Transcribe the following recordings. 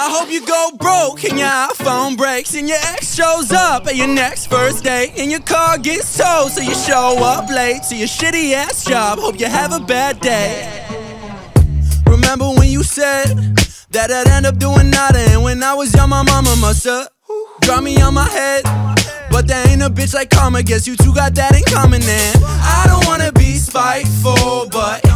I hope you go broke and your iPhone breaks and your ex shows up at your next first date and your car gets towed so you show up late to your shitty ass job. Hope you have a bad day. Remember when you said that I'd end up doing nothing? And when I was young, my mama must have dropped me on my head. But there ain't a bitch like karma. Guess you two got that in common. And I don't wanna be spiteful, but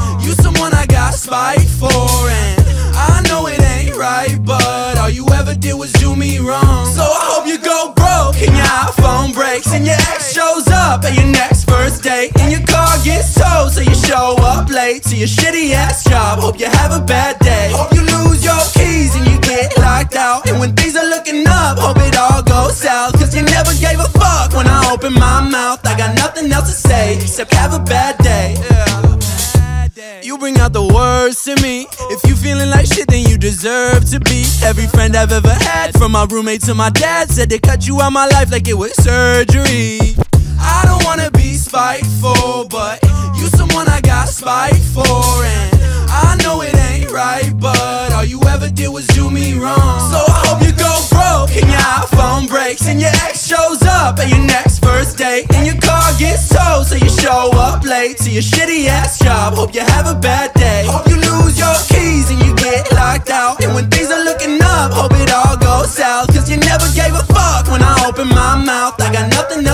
did was do me wrong. So I hope you go broke and your iPhone breaks and your ex shows up at your next first date and your car gets towed so you show up late to your shitty ass job. Hope you have a bad day. Hope you lose your keys and you get locked out. And when things are looking up, hope it all goes south. Cause you never gave a fuck when I open my mouth. I got nothing else to say except have a bad day. You bring out the worst in me. If you feeling like shit, then you deserve to be. Every friend I've ever had, from my roommate to my dad, said they cut you out my life like it was surgery. I don't wanna be spiteful, but you someone I got spite for, and I know it ain't right, but all you ever did was do to your shitty ass job. Hope you have a bad day. Hope you lose your keys and you get locked out. And when things are looking up, hope it all goes south. Cause you never gave a fuck when I open my mouth. I got nothing